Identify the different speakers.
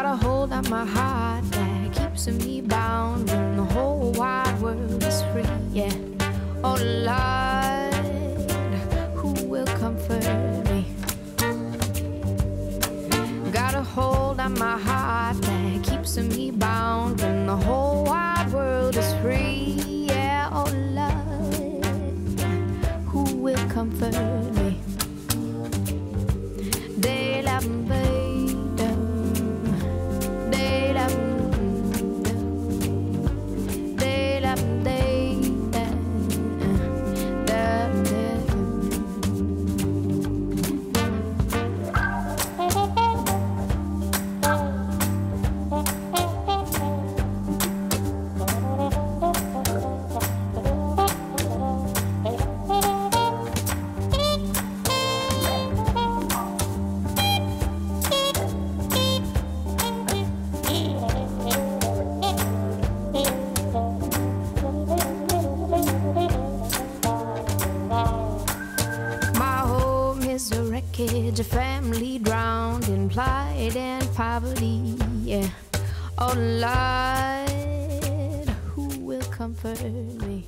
Speaker 1: Got a hold on my heart that keeps me bound when the whole wide world is free. Yeah. Oh Lord, who will comfort me? Got a hold on my heart that keeps me bound when the whole wide world is free. Yeah. Oh Lord, who will comfort me? Wreckage, a family drowned in pride and poverty. Yeah. Oh Lord, who will comfort me?